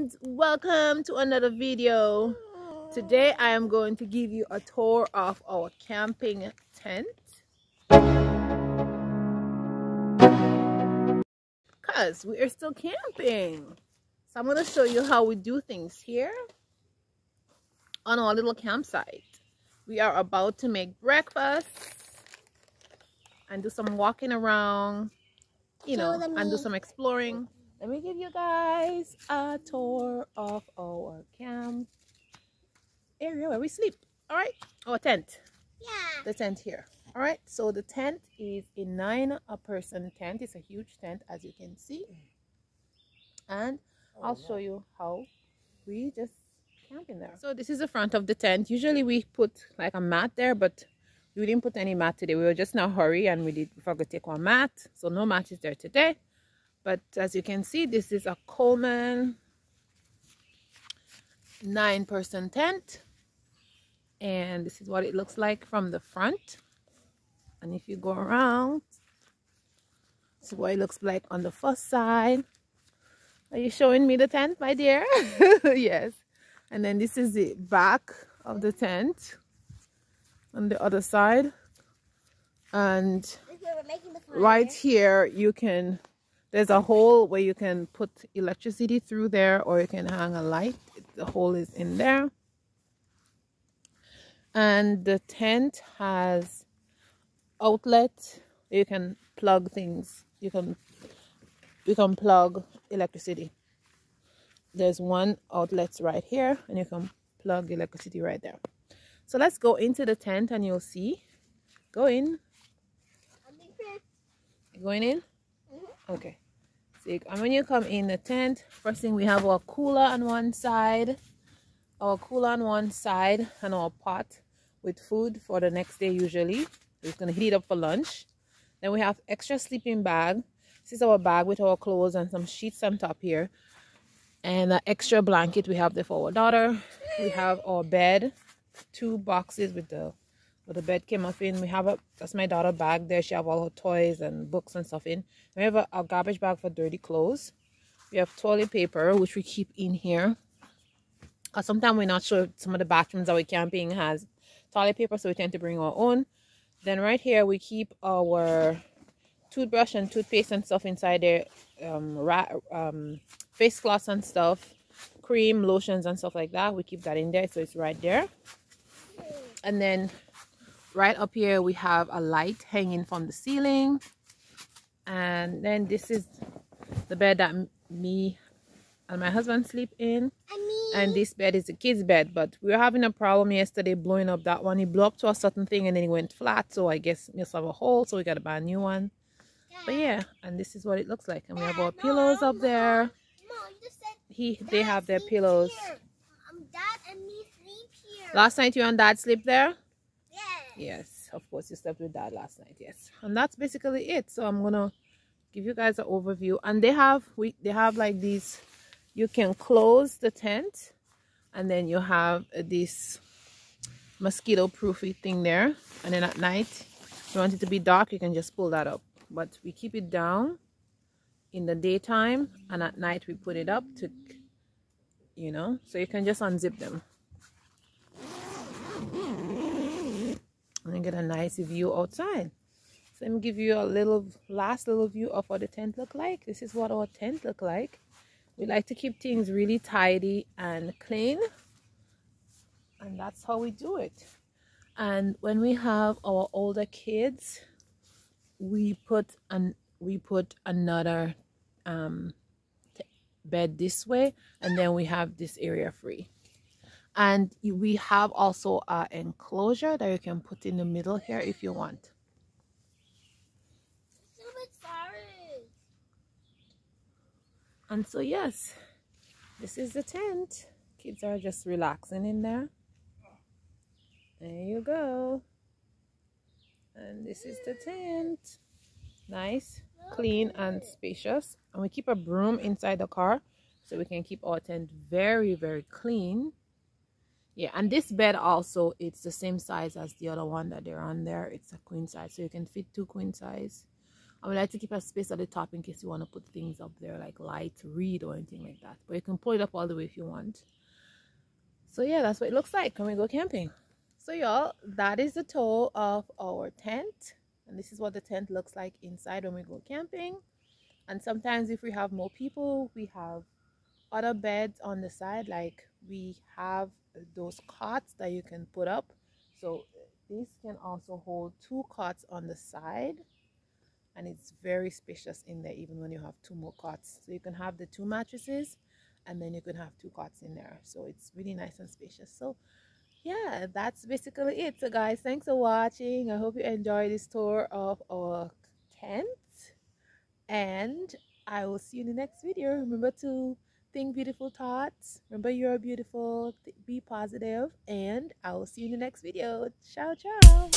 friends welcome to another video. Today i am going to give you a tour of our camping tent. Because we are still camping. So i'm going to show you how we do things here on our little campsite. We are about to make breakfast and do some walking around you know and do some exploring let me give you guys a tour of our camp area where we sleep. All right? Our tent. Yeah. The tent here. All right? So the tent is a nine a person tent. It's a huge tent as you can see. And oh, i'll show you how we just camp in there. So this is the front of the tent. Usually we put like a mat there but we didn't put any mat today. We were just in a hurry and we did we forgot to take one mat. So no mat is there today but as you can see this is a Coleman nine person tent. And this is what it looks like from the front. And if you go around this is what it looks like on the first side. Are you showing me the tent my dear? Yes. And then this is the back of the tent on the other side. And right here you can there's a hole where you can put electricity through there or you can hang a light. The hole is in there. And the tent has outlet you can plug things. You can you can plug electricity. There's one outlet right here and you can plug electricity right there. So let's go into the tent and you'll see. Go in. Going in Okay. So and when you come in the tent, first thing we have our cooler on one side, our cooler on one side, and our pot with food for the next day usually. We're gonna heat it up for lunch. Then we have extra sleeping bag. This is our bag with our clothes and some sheets on top here. And an extra blanket we have there for our daughter. We have our bed, two boxes with the the bed came off in. We have a that's my daughter bag there. She have all her toys and books and stuff in. We have a, a garbage bag for dirty clothes. We have toilet paper which we keep in here. Cause sometimes we're not sure some of the bathrooms that we're camping has toilet paper, so we tend to bring our own. Then right here we keep our toothbrush and toothpaste and stuff inside there. Um, rat, um, face cloths and stuff, cream, lotions and stuff like that. We keep that in there, so it's right there. And then right up here we have a light hanging from the ceiling. And then this is the bed that me and my husband sleep in. And this bed is a kid's bed but we were having a problem yesterday blowing up that one. He blew up to a certain thing and then he went flat. So i guess must have a hole so we got to buy a new one. But yeah and this is what it looks like. And we have our pillows up there. He they have their pillows. um, last night you and dad sleep there yes of course you slept with dad last night yes. And that's basically it. So i'm gonna give you guys an overview. And they have we they have like these you can close the tent and then you have uh, this mosquito proofy thing there. And then at night you want it to be dark you can just pull that up. But we keep it down in the daytime and at night we put it up to you know so you can just unzip them and get a nice view outside. So let me give you a little last little view of what the tent look like. This is what our tent look like. We like to keep things really tidy and clean and that's how we do it. And when we have our older kids we put an we put another um, bed this way and then we have this area free and we have also an enclosure that you can put in the middle here if you want. And so yes this is the tent. Kids are just relaxing in there. There you go. And this is the tent. Nice clean and spacious. And we keep a broom inside the car so we can keep our tent very very clean yeah and this bed also it's the same size as the other one that they're on there it's a queen size so you can fit two queen size I would like to keep a space at the top in case you want to put things up there like light, read or anything like that. But you can pull it up all the way if you want. So yeah, that's what it looks like when we go camping. So y'all, that is the tour of our tent. And this is what the tent looks like inside when we go camping. And sometimes if we have more people, we have other beds on the side. Like we have those cots that you can put up. So this can also hold two cots on the side and it's very spacious in there even when you have two more cots. So you can have the two mattresses and then you can have two cots in there. So it's really nice and spacious. So yeah that's basically it. So guys thanks for watching. I hope you enjoyed this tour of our tent and i will see you in the next video. Remember to Think beautiful thoughts. Remember you're beautiful. Be positive, And I will see you in the next video. Ciao, ciao.